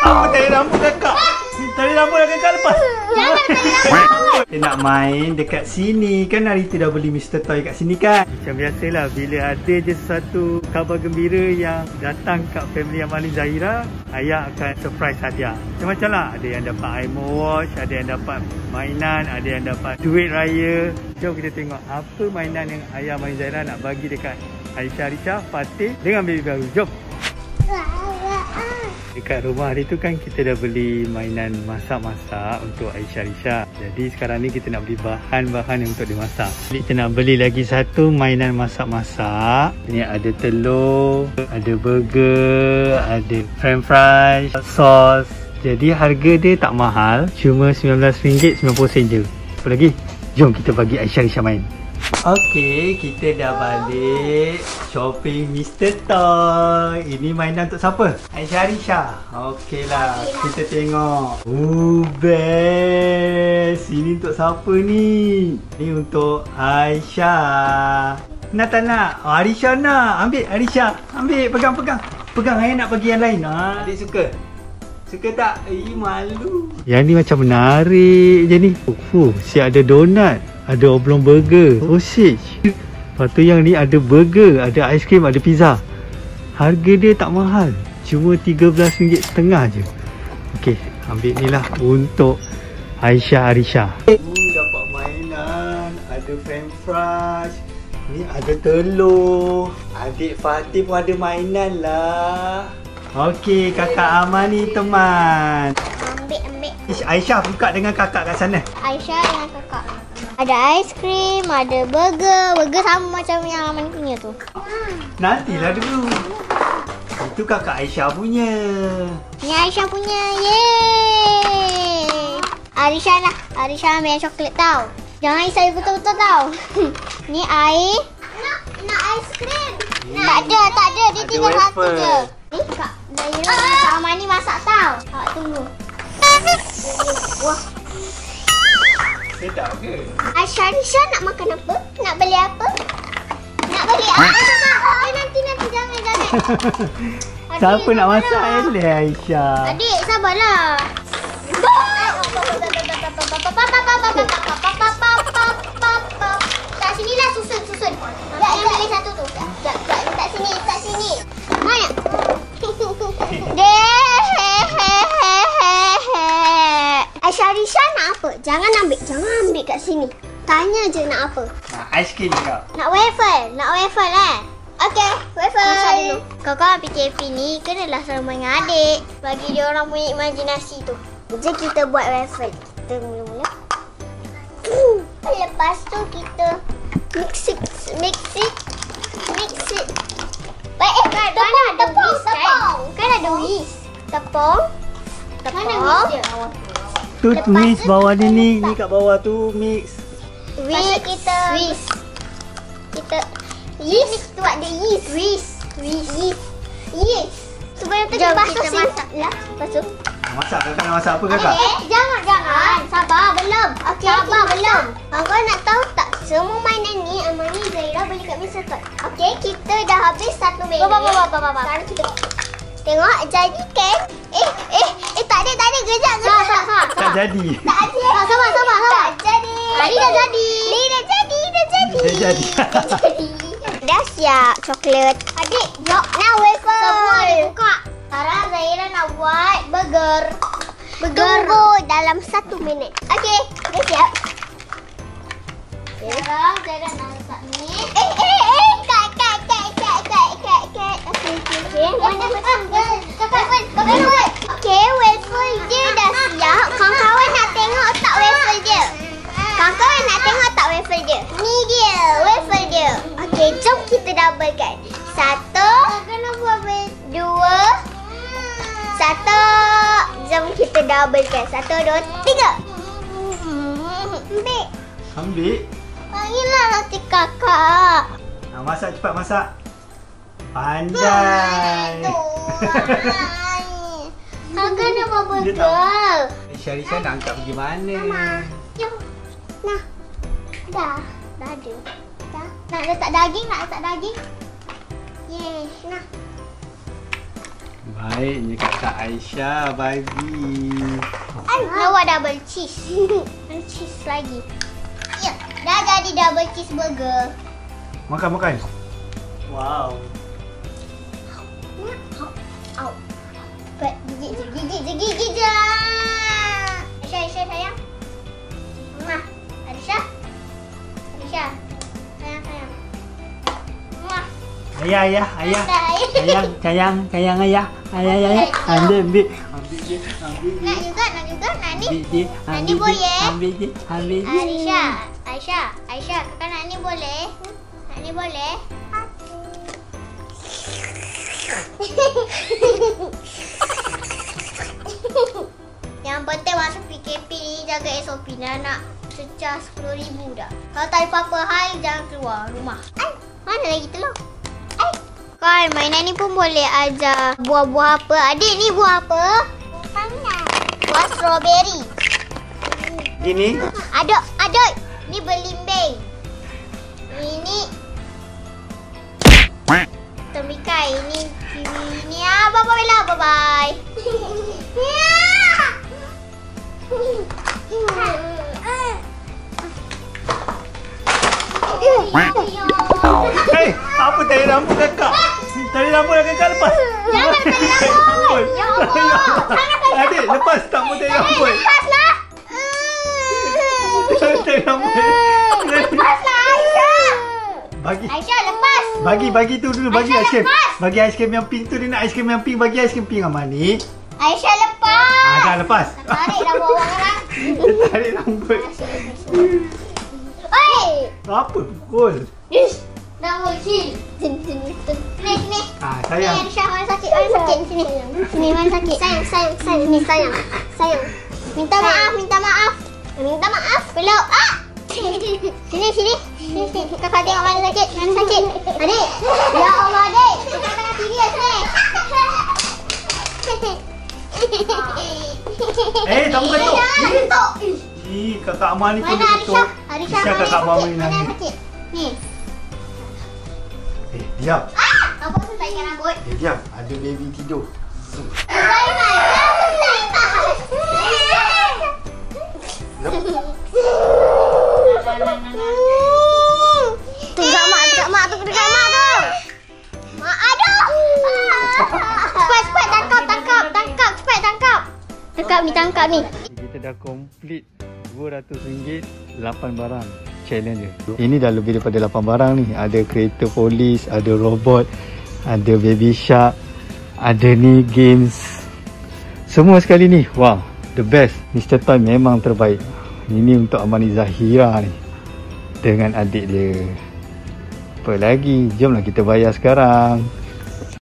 Apa tali rambut kakak? Tali rambut dah kakak lepas. Dia nak main dekat sini kan hari tu dah beli Mr. Toy kat sini kan Macam biasalah bila ada je sesuatu khabar gembira yang datang kat family Amalin Zahira Ayah akan surprise hadiah Macam-macam lah Ada yang dapat Imo Watch, ada yang dapat mainan, ada yang dapat duit raya Jom kita tengok apa mainan yang Ayah Amalin Zahira nak bagi dekat Aisyah Risha, Fatih dengan baby baru Jom Dekat rumah hari tu kan kita dah beli mainan masak-masak untuk Aisyah Risha. Jadi sekarang ni kita nak beli bahan-bahan untuk dimasak. Jadi kita nak beli lagi satu mainan masak-masak. Ini ada telur, ada burger, ada french fries, sos. Jadi harga dia tak mahal. Cuma RM19.90 je. Apa lagi? Jom kita bagi Aisyah Risha main. Okey, kita dah balik shopping Mr. Toy. Ini mainan untuk siapa? Aisyah Risha. Okeylah, kita tengok. Oh, best. Ini untuk siapa ni? Ini untuk Aisyah. Nak tak nak? Oh, Aisyah nak. Ambil Aisyah. Ambil, pegang, pegang. Pegang, ayah nak bagi yang lain. Ha, adik suka? Suka tak? Eh, malu. Yang ni macam menarik je ni. Oh, siap ada donat. Ada oblong burger. Sausage. Lepas tu yang ni ada burger, ada aiskrim, ada pizza. Harga dia tak mahal. Cuma RM13.5 je. Okey, ambil ni lah untuk Aisyah Arisha. Uh, dapat mainan. Ada french fries. Ni ada telur. Adik Fatih pun ada mainan lah. Okey, kakak Aman ni teman. Ish, Aisyah buka dengan kakak kat sana. Aisyah dengan kakak. Ada aiskrim, ada burger. Burger sama macam yang Aman punya tu. Nantilah dulu. Itu kakak Aisyah punya. Ni Aisyah punya. Yeay. Arisha lah. Arisha ambil yang coklat tau. Jangan isai betul-betul tau. ni air. Nak, nak aiskrim. Tak ada, tak ada. Dia Ada tinggal satu wafer. je. Ni kak. Kak Aman ni masak tau. Awak tunggu. Wah. Sedap ke? Aisyah nak makan apa? Nak beli apa? Nak beli apa? Eh, nanti nanti jangan jangan. Adik, Siapa nak masak. Eleh Aisyah? Adik sabarlah. Tak Jangan ambil, jangan ambil kat sini. Tanya je nak apa. Nah, aiskrim kau. Nak waffle? Nak waffle eh? Okey, waffle. Masak dulu. Kakak PKP ni kenalah sama dengan adik. Bagi dia orang punya imajinasi tu. Jom kita buat waffle. Kita mula-mula. Lepas tu kita mix it, mix it, mix it. Baik, eh, kan, tepung, tepung, tepung. Kan? kan ada whisk. Tepung. Tepung. Mana whisk dia? Tu Lepas twist tu bawah ni ni. Ni kat bawah tu mix. Whisk. kita whisk. Kita yeast tu ada yeast. Whisk. Whisk. Yeast. Yeast. Sebelum tu kita basuh kita masak lah. Basuh. Masak kakak nak masak apa kakak? Okey, jangan jangan. Sabar belum. Okey, sabar belum. Kau nak tahu tak semua mainan ni Amani Zaira beli kat Mr. Toy. Okey, kita dah habis satu minit. Sekarang kita tengok jadi kan? Eh, eh, eh tak ada tak ada kejap kejap. Sabar, sabar, Tak jadi. Tak ada. Ah, sabar, sabar, sabar. Tak jadi. Ni dah jadi. Ni dah jadi, dah jadi. Dah jadi. jadi. Dah siap coklat. Adik, jom. Now wafer. Semua ada buka. Sekarang Zaira nak buat burger. Burger. Tunggu dalam satu minit. Okey, dah siap. Sekarang Zaira nak letak ni. Eh, eh. Okey, okey, okey. Mana betul? Kakak pun, kakak pun. Okey, waffle dia dah siap. Kawan-kawan nak tengok tak waffle dia? Kawan-kawan nak tengok tak waffle dia? Ni dia, waffle dia. Okey, jom kita doublekan. Satu. Dua. Satu. Jom kita doublekan. Satu, dua, tiga. Ambil. Ambil. Panggillah nanti kakak. Nah, masak cepat masak. Pandai. Kakak nak buat burger. Aisyah Risha nak angkat pergi mana? Mama. Jom. Nah. Dah. Dah ada. Dah. Nak letak daging? Nak letak daging? Yes. Nah. Baik, ni kakak Aisyah bagi. Lawa double cheese. Double cheese lagi. Ya, dah jadi double cheeseburger. Makan, makan. Wow. Au. Buat gigit je, gigit je, gigit je. Aisyah, Aisyah sayang. Mama, Aisyah. Aisyah. Sayang, sayang. Mama. Ayah, ayah, ayah. Sayang. Sayang, ayah. Ayah, ayah, ayah. Ambil, ambil. Ambil ambil dia. Nak juga, nak juga. Nak ni. Ambil ambil dia, boleh? ambil ambil dia. Aisyah, Aisyah, Aisyah, kakak nak ni boleh? Nak ni boleh? Yang penting masuk PKP ni jaga SOP dah nak cecah RM10,000 dah. Kalau tak ada apa-apa hal jangan keluar rumah. Ai, mana lagi telur? Ai. Kan mainan ni pun boleh ajar buah-buah apa. Adik ni buah apa? Buah strawberry. Gini. Aduk, aduk. Ni belimbing. Ini temikai. Ini kiwi. Ini ah, bye bye lah, bye bye. Hei, apa tali rambut kakak? Tali rambut dah kakak lepas. Jangan tali rambut. Ya Allah. Tali Adik, lepas tak mau tali rambut. Lepaslah. Jangan tali rambut. Lepaslah Aisyah. Bagi. Aisyah lepas. Bagi bagi tu dulu bagi Aisyah, aiskrim. lepas. Bagi aiskrim yang pink tu dia nak aiskrim yang pink bagi aiskrim pink Amal ni. Aisyah lepas. Ah dah lepas. Tarik dah buah orang. Dia tarik rambut. Oi. Apa pukul? Ish. Mau chill. Sini sini. Sini sini. Ah Ni sayang. Aisyah mana sakit? Mana sakit? Sini. Sini mana sakit? Sayang sayang sayang. Sini sayang. Sayang. Minta maaf, minta maaf. Minta maaf. Peluk. Ah. Sini sini. Sini sini. Kakak tengok mana sakit? Mana sakit? Adik. Ya Allah adik. Kakak tengah serius ni. Eh, tak buka tu. Jangan ketuk. Ih, kakak Amal ni pun dia betul. Kisah kakak Amal ni Mana nangis. sakit? Ni. Eh, diam. Ah! Apa tu tak ikan rambut? Eh, diam. Ada baby tidur. Tegak Tangkap ni, tangkap ni. Kita dah complete RM200 8 barang challenge. Ini dah lebih daripada 8 barang ni. Ada kereta polis, ada robot, ada baby shark, ada ni games. Semua sekali ni. Wow, the best. Mr. Toy memang terbaik. Ini untuk Amani Zahira ni. Dengan adik dia. Apa lagi? Jomlah kita bayar sekarang.